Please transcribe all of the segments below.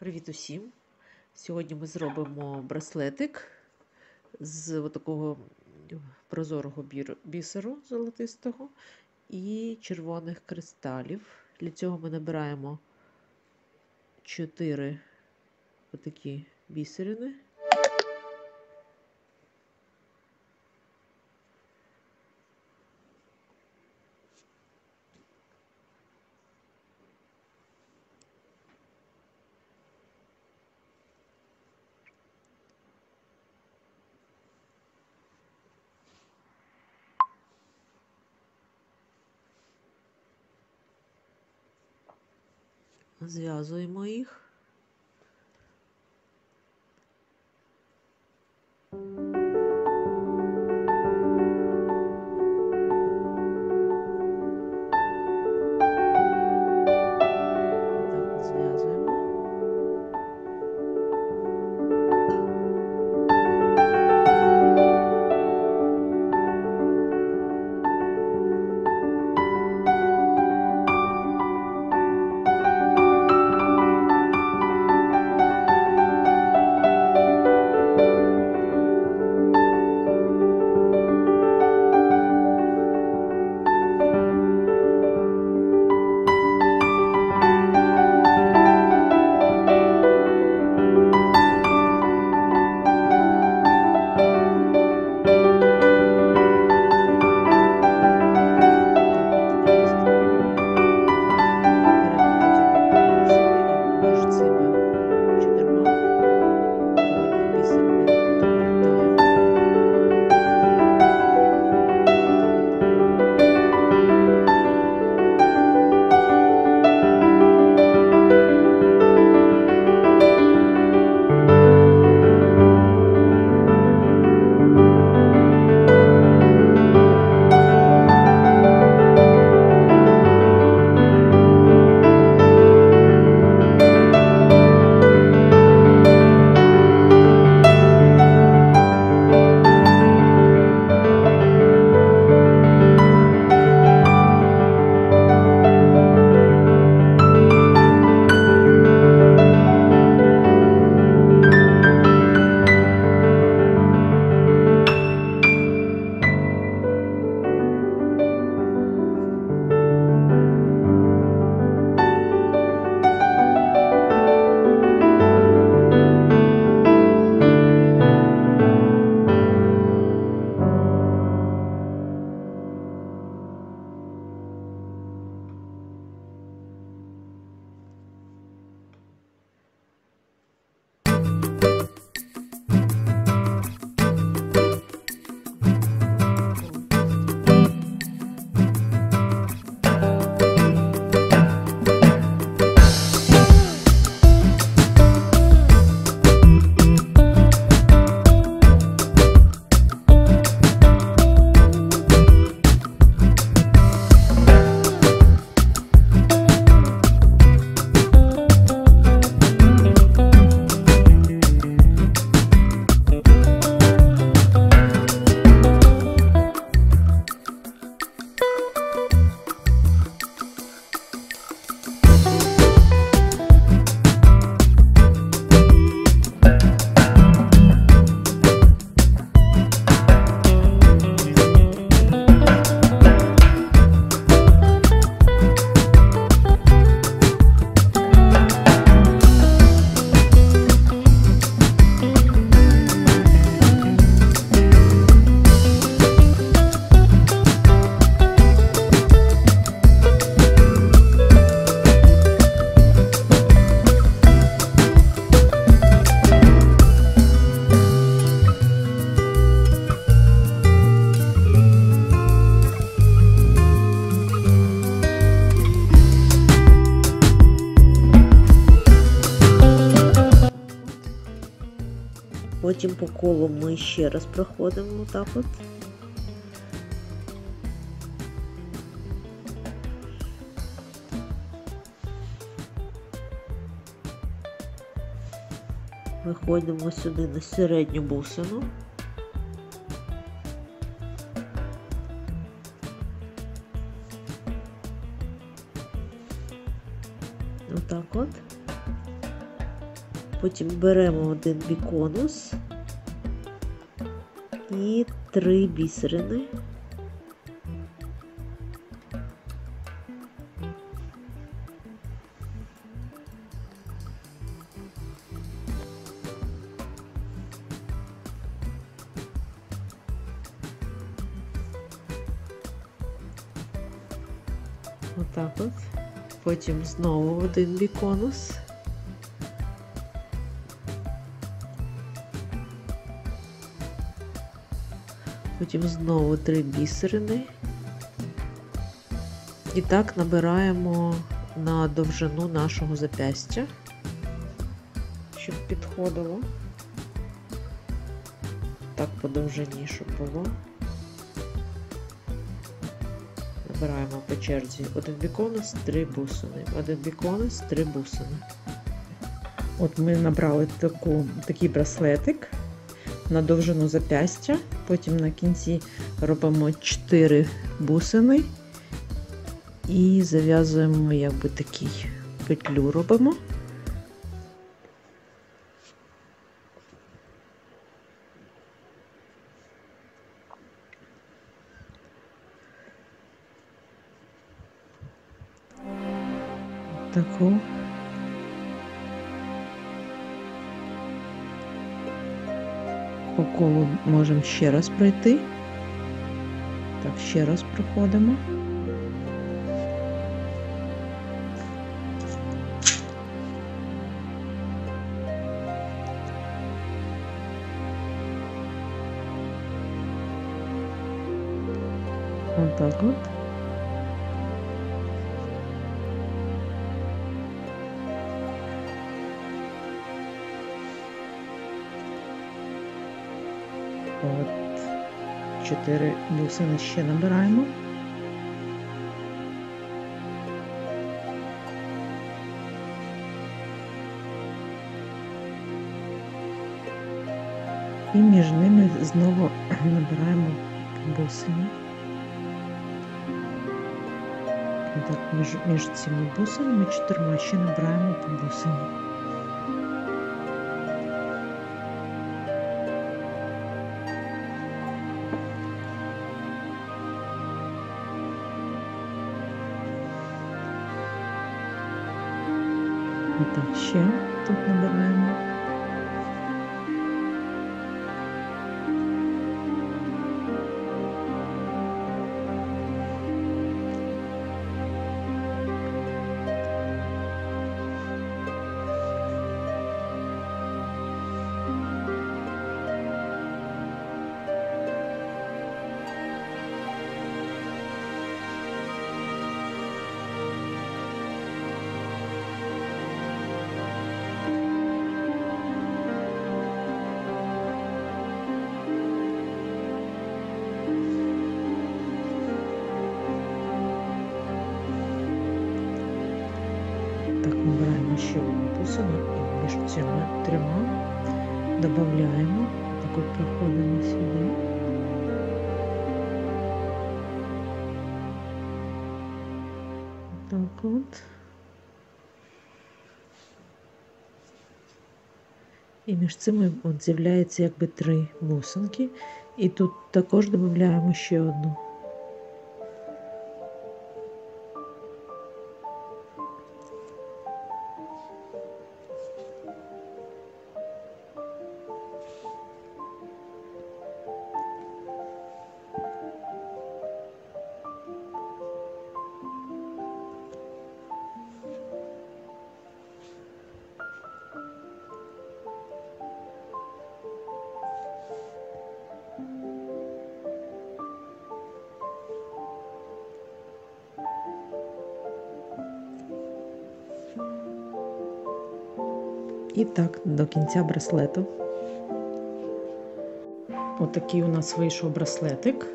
Привіт усім! Сьогодні ми зробимо браслетик з такого прозорого бісеру золотистого і червоних кристалів. Для цього ми набираємо 4 отакі бісерини. Зв'язуємо їх. Потім по колу ми ще раз проходимо отак от. Виходимо сюди на середню бусину. Отак от. Потім беремо один біконус і три бісерини. Отак от. Потім знову один біконус. Потім знову три бісерини. І так набираємо на довжину нашого запястя, щоб підходило. Так по довжині, щоб було. Набираємо по черзі один біконус, три бусини. Один біконус, три бусини. От ми набрали таку, такий браслетик на довжину запястя. Потім на кінці робимо 4 бусини і зав'язуємо якби такий петлю робимо. Таку. По можемо ще раз пройти. Так, ще раз проходимо. Отак от. От. Чотири бусини ще набираємо. І між ними знову набираємо бусини. Так, між, між цими бусинами чотирма ще набираємо по. Отак ще тут набираємо. Набираємо ще одну бусину і між цими трьома додаємо, так от проходимо сюди. Так от. І між цими от з'являється якби три бусинки. І тут також додаємо ще одну. І так, до кінця браслету. Отакий у нас вийшов браслетик.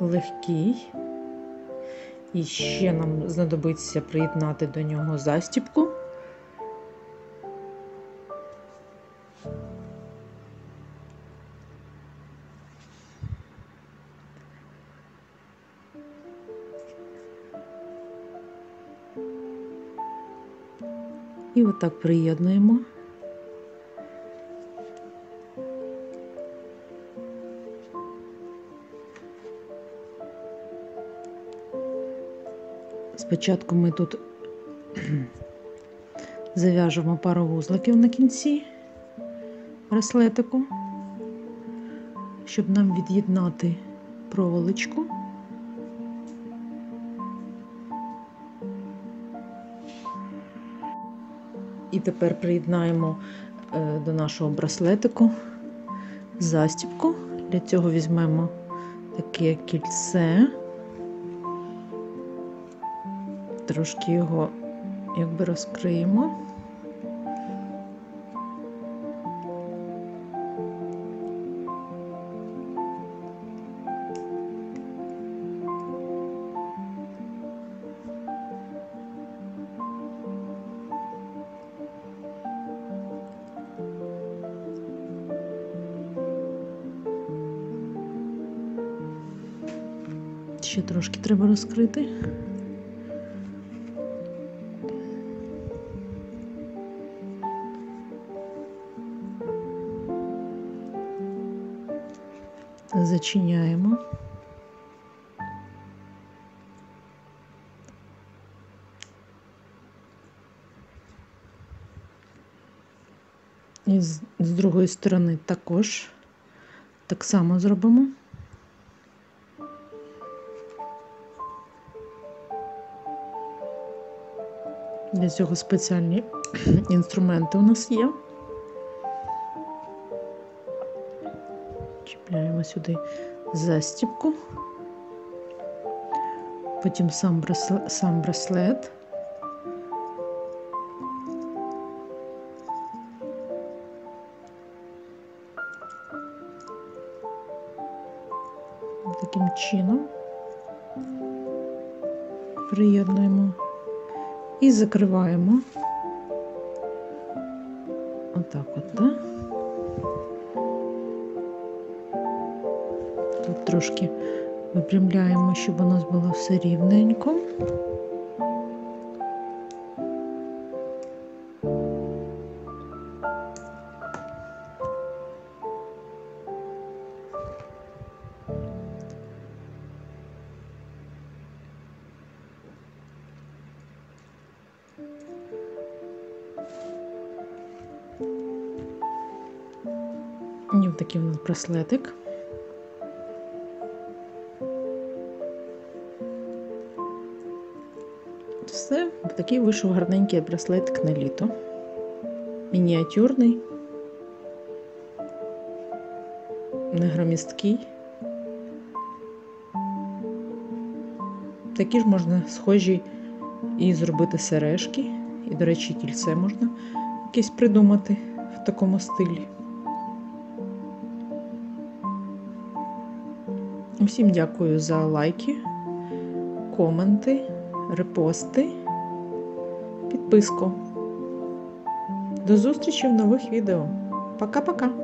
Легкий. І ще нам знадобиться приєднати до нього застіпку. І отак приєднуємо. Спочатку ми тут зав'яжемо пару вузликів на кінці браслетику, щоб нам від'єднати проволочку. Тепер приєднаємо е, до нашого браслетику застібку. Для цього візьмемо таке кільце, трошки його якби розкриємо. Ще трошки треба розкрити. Зачиняємо. І з, з другої сторони також так само зробимо. Для цього спеціальні інструменти у нас є. Чіпляємо сюди застібку, потім сам браслет, сам браслет. Таким чином приєднуємо і закриваємо. Отак от, да? Тут трошки випрямляємо, щоб у нас було все рівненько. І такий у нас браслетик. Все, такий вийшов гарненький браслетик на літо. Мініатюрний, негромісткий. Такі ж можна схожі і зробити сережки. І, до речі, кільце можна якесь придумати в такому стилі. Всім дякую за лайки, коменти, репости, підписку. До зустрічі в нових відео. Пока-пока!